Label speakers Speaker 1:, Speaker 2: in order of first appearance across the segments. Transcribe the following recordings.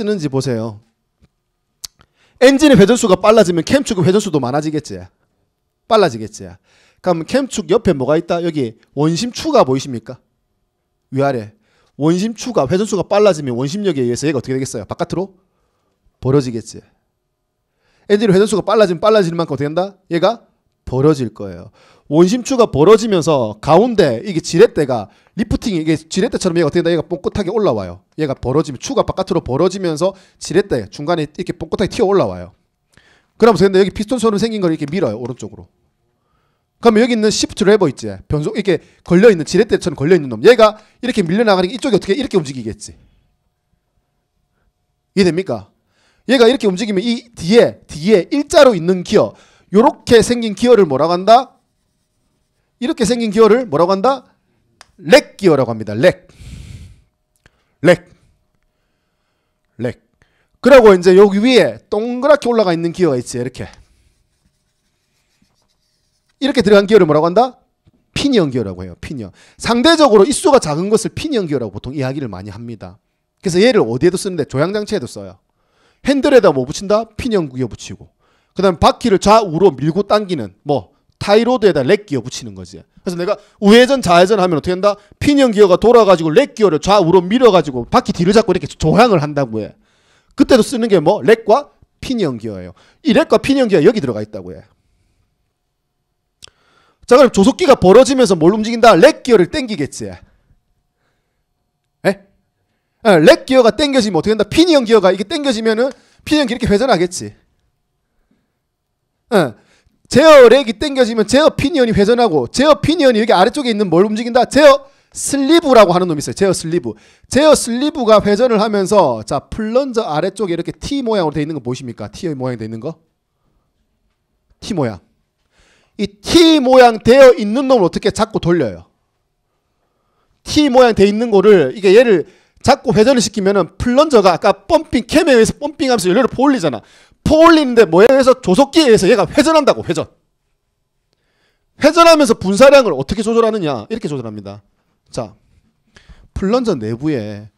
Speaker 1: 쓰는지 보세요. 엔진의 회전수가 빨라지면 캠축의 회전수도 많아지겠지. 빨라지겠지. 그럼 캠축 옆에 뭐가 있다? 여기 원심추가 보이십니까? 위아래. 원심추가 회전수가 빨라지면 원심력에 의해서 얘가 어떻게 되겠어요? 바깥으로 벌어지겠지. 엔진의 회전수가 빨라지면 빨라지는 만큼 어떻게 된다? 얘가 벌어질 거예요. 원심추가 벌어지면서 가운데 이게 지렛대가 lifting이 이게 지렛대처럼 얘가 어떻게 된다? 얘가 뿅긋하게 올라와요. 얘가 벌어지면 추가 바깥으로 벌어지면서 지렛대 중간에 이렇게 뽕긋하게 튀어 올라와요. 그러면 어떻게 된다? 여기 피스톤처럼 생긴 걸 이렇게 밀어요 오른쪽으로. 그러면 여기 있는 shift 레버 있지. 변속 이렇게 걸려 있는 지렛대처럼 걸려 있는 놈. 얘가 이렇게 밀려 나가니까 이쪽이 어떻게 이렇게 움직이겠지. 이해됩니까? 얘가 이렇게 움직이면 이 뒤에 뒤에 일자로 있는 기어 요렇게 생긴 기어를 뭐라고 한다? 이렇게 생긴 기어를 뭐라고 한다? rack 기어라고 합니다. Rack. Rack. Rack. 그리고 이제 여기 위에 동그랗게 올라가 있는 기어가 있지. 이렇게. 이렇게 들어간 기어를 뭐라고 한다? 피니언 기어라고 해요. 피니언. 상대적으로 잇수가 작은 것을 피니언 기어라고 보통 이야기를 많이 합니다. 그래서 얘를 어디에도 쓰는데 조향 장치에도 써요. 핸들에다 뭐 붙인다? 피니언 기어 붙이고. 그 다음 바퀴를 좌우로 밀고 당기는 뭐 tie rod에다 rack 기어 붙이는 거지. 그래서 내가 우회전 좌회전 하면 어떻게 한다? 피니언 기어가 돌아가지고 rack 기어를 좌우로 밀어가지고 바퀴 뒤를 잡고 이렇게 조향을 한다고 해. 그때도 쓰는 게 뭐 rack과 피니언 기어예요. 이 rack과 피니언 기어 여기 들어가 있다고 해. 자 그럼 조속기가 벌어지면서 뭘 움직인다? rack 기어를 땡기겠지. 에? 에, rack 기어가 땡겨지면 어떻게 된다? 피니언 기어가 이게 땡겨지면은 피니언 기 이렇게 회전하겠지. 에. 제어 rack이 땡겨지면 제어 피니언이 회전하고 제어 피니언이 여기 아래쪽에 있는 뭘 움직인다? 제어 슬리브라고 하는 놈이 있어요. 제어 슬리브. 제어 슬리브가 회전을 하면서 자 플런저 아래쪽에 이렇게 T 모양으로 되어 있는 거 보이십니까? T 모양이 되어 있는 거. T 모양. 이 T 모양 되어 있는 놈을 어떻게 자꾸 돌려요? T 모양 되어 있는 거를 이게 얘를 자꾸 회전을 시키면은 플런저가 아까 pumping 캠에 의해서 pumping하면서 연료를 퍼올리잖아. 퍼올리는데 뭐에 의해서 조속기에 의해서 얘가 회전한다고 회전. 회전하면서 분사량을 어떻게 조절하느냐 이렇게 조절합니다. 자, 플런저 내부에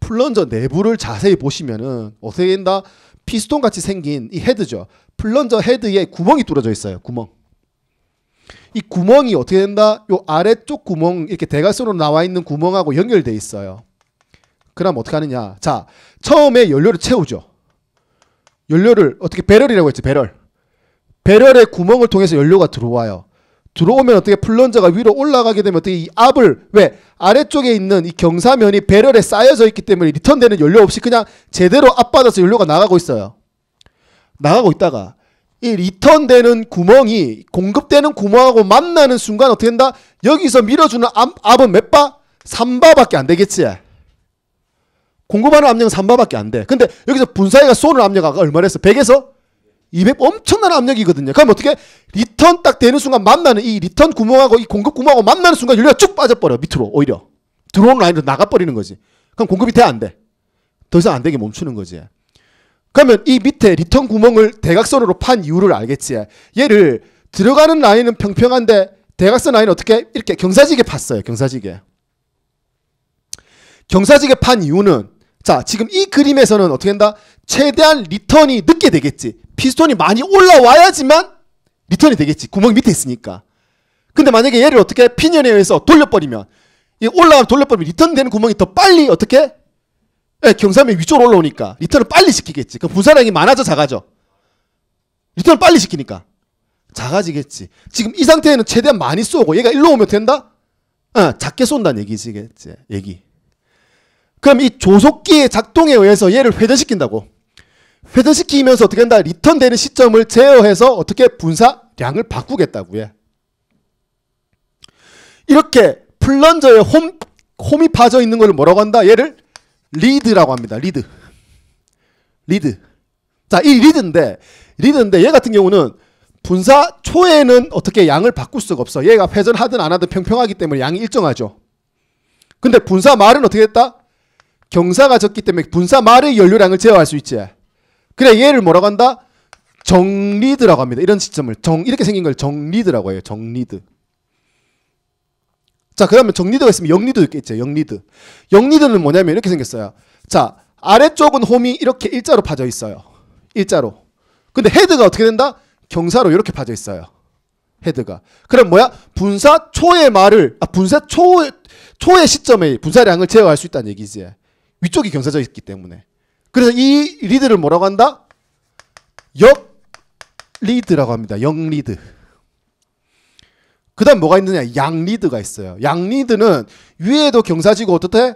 Speaker 1: 플런저 내부를 자세히 보시면은 어떻게 된다? 피스톤 같이 생긴 이 헤드죠. 플런저 헤드에 구멍이 뚫어져 있어요. 구멍. 이 구멍이 어떻게 된다? 요 아래쪽 구멍 이렇게 대각선으로 나와 있는 구멍하고 연결돼 있어요. 그럼 어떻게 하느냐? 자, 처음에 연료를 채우죠. 연료를 어떻게 배럴이라고 했지? 배럴. 배럴의 구멍을 통해서 연료가 들어와요. 들어오면 어떻게 플런저가 위로 올라가게 되면 어떻게 이 압을 왜 아래쪽에 있는 이 경사면이 배럴에 쌓여져 있기 때문에 리턴되는 연료 없이 그냥 제대로 압받아서 연료가 나가고 있어요. 나가고 있다가 이 리턴되는 구멍이 공급되는 구멍하고 만나는 순간 어떻게 된다? 여기서 밀어주는 압, 압은 몇 바? 3바밖에 안 되겠지. 공급하는 압력은 3바밖에 안 돼. 근데 여기서 분사해가 쏘는 압력 아까 얼마랬어? 100에서 200 엄청난 압력이거든요. 그럼 어떻게 리턴 딱 되는 순간 만나는 이 리턴 구멍하고 이 공급 구멍하고 만나는 순간 연료가 쭉 빠져버려 밑으로 오히려 들어오는 라인으로 나가버리는 거지. 그럼 공급이 돼 안 돼? 더 이상 안 되게 멈추는 거지. 그러면 이 밑에 리턴 구멍을 대각선으로 판 이유를 알겠지. 얘를 들어가는 라인은 평평한데 대각선 라인은 어떻게 이렇게 경사지게 팠어요. 경사지게. 경사지게 판 이유는 자 지금 이 그림에서는 어떻게 한다? 최대한 리턴이 늦게 되겠지. 피스톤이 많이 올라와야지만 리턴이 되겠지. 구멍 밑에 있으니까. 근데 만약에 얘를 어떻게 피니언에 의해서 돌려버리면 이 올라가면 돌려버리면 리턴되는 구멍이 더 빨리 어떻게 예, 경사면 위쪽으로 올라오니까 리턴을 빨리 시키겠지. 그 분사량이 많아져 작아져. 리턴을 빨리 시키니까 작아지겠지. 지금 이 상태에는 최대한 많이 쏘고 얘가 일로 오면 된다? 어, 작게 쏜다는 얘기지겠지. 얘기. 그럼 이 조속기의 작동에 의해서 얘를 회전시킨다고. 회전시키면서 어떻게 한다? 리턴되는 시점을 제어해서 어떻게 분사량을 바꾸겠다고 해. 이렇게 플런저에 홈, 홈이 파져 있는 걸 뭐라고 한다? 얘를 리드라고 합니다. 리드. 리드. 자, 이 리드인데, 리드인데 얘 같은 경우는 분사 초에는 어떻게 양을 바꿀 수가 없어. 얘가 회전하든 안 하든 평평하기 때문에 양이 일정하죠. 근데 분사 말은 어떻게 했다? 경사가 적기 때문에 분사 말의 연료량을 제어할 수 있지. 그래 얘를 뭐라고 한다? 정리드라고 합니다. 이런 시점을 정 이렇게 생긴 걸 정리드라고 해요. 정리드. 자, 그러면 정리드가 있으면 역리드도 있겠죠. 역리드. 역리드는 뭐냐면 이렇게 생겼어요. 자, 아래쪽은 홈이 이렇게 일자로 파져 있어요. 일자로. 근데 헤드가 어떻게 된다? 경사로 이렇게 파져 있어요. 헤드가. 그럼 뭐야? 분사 초의 말을 아 분사 초 초의 시점에 분사량을 제어할 수 있다는 얘기지. 위쪽이 경사져 있기 때문에. 그래서 이 리드를 뭐라고 한다? 역 리드라고 합니다. 역 리드. 그 다음 뭐가 있느냐? 양 리드가 있어요. 양 리드는 위에도 경사지고 어떻게?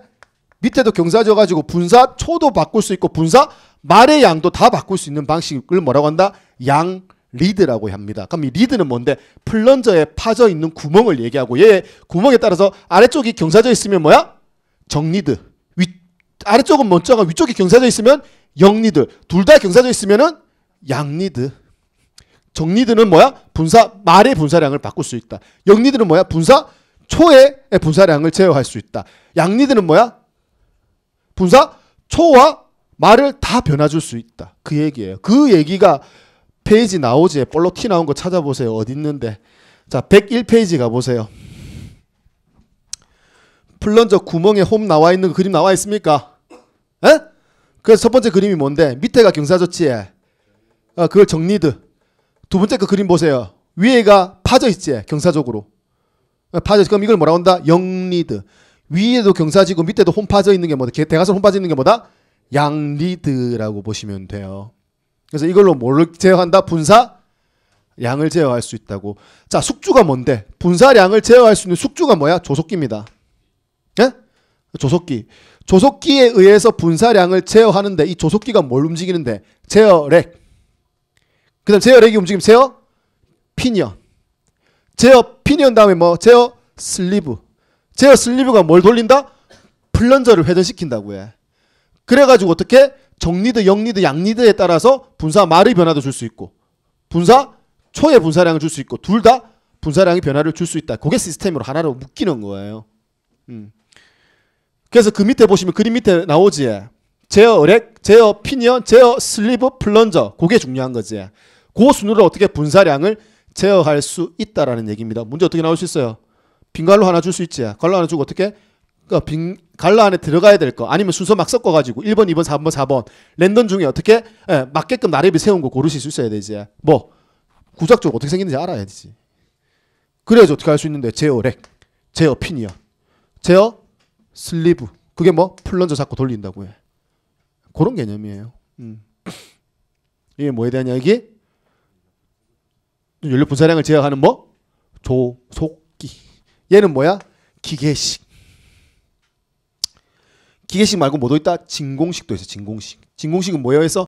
Speaker 1: 밑에도 경사져 가지고 분사 초도 바꿀 수 있고 분사 말의 양도 다 바꿀 수 있는 방식을 뭐라고 한다? 양 리드라고 합니다. 그럼 이 리드는 뭔데? 플런저에 파져 있는 구멍을 얘기하고 얘 구멍에 따라서 아래쪽이 경사져 있으면 뭐야? 정리드. 위 아래쪽은 먼저가 위쪽이 경사져 있으면 역리드. 둘 다 경사져 있으면은 양리드. 정리드는 뭐야? 분사 말의 분사량을 바꿀 수 있다. 역리드는 뭐야? 분사 초의 분사량을 제어할 수 있다. 양리드는 뭐야? 분사 초와 말을 다 변화줄 수 있다. 그 얘기예요. 그 얘기가 페이지 나오지. 볼로 티 나온 거 찾아보세요. 어디 있는데. 자, 101페이지 가보세요. 플런저 구멍에 홈 나와 있는 그 그림 나와 있습니까? 에? 그래서 첫 번째 그림이 뭔데? 밑에가 경사졌지. 어, 그걸 정리드. 두 번째 그 그림 보세요. 위에가 파져 있지. 경사적으로. 어, 파져 있 그럼 이걸 뭐라고 한다? 영리드. 위에도 경사지고 밑에도 홈 파져 있는 게 뭐다? 대가선 홈 파져 있는 게 뭐다? 양리드라고 보시면 돼요. 그래서 이걸로 뭘 제어한다? 분사 양을 제어할 수 있다고. 자, 숙주가 뭔데? 분사량을 제어할 수 있는 숙주가 뭐야? 조속기입니다. 예? 조속기. 조속기에 의해서 분사량을 제어하는데 이 조속기가 뭘 움직이는데? 제어랙. 그 다음 제어랙이 움직이면 제어 피니언. 제어 피니언 다음에 뭐? 제어 슬리브. 제어 슬리브가 뭘 돌린다? 플런저를 회전시킨다고 해. 그래가지고 어떻게 정리드, 역리드, 양리드에 따라서 분사 말의 변화도 줄 수 있고 분사 초의 분사량을 줄 수 있고 둘 다 분사량의 변화를 줄 수 있다. 그게 시스템으로 하나로 묶이는 거예요. 음. 그래서 그 밑에 보시면 그림 밑에 나오지. 제어 랙, 제어 피니언, 제어 슬리브, 플런저. 그게 중요한 거지. 그 순으로 어떻게 분사량을 제어할 수 있다라는 얘기입니다. 문제 어떻게 나올 수 있어요? 빈 괄호 하나 줄 수 있지. 괄호 하나 주고 어떻게? 그 빈, 괄호 안에 들어가야 될 거. 아니면 순서 막 섞어 가지고 1번, 2번, 3번, 4번 랜덤 중에 어떻게 예, 맞게끔 나래비 세운 거 고르실 수 있어야 되지. 뭐 구조적으로 어떻게 생기는지 알아야 되지. 그래야지 어떻게 할 수 있는데 제어 랙, 제어 피니언, 제어 슬리브. 그게 뭐 플런저 잡고 돌린다고 해. 그런 개념이에요. 음. 이게 뭐에 대한 이야기? 연료 분사량을 제어하는 뭐 조속기. 얘는 뭐야? 기계식. 기계식 말고 뭐도 있다? 진공식도 있어. 진공식. 진공식은 뭐예요? 해서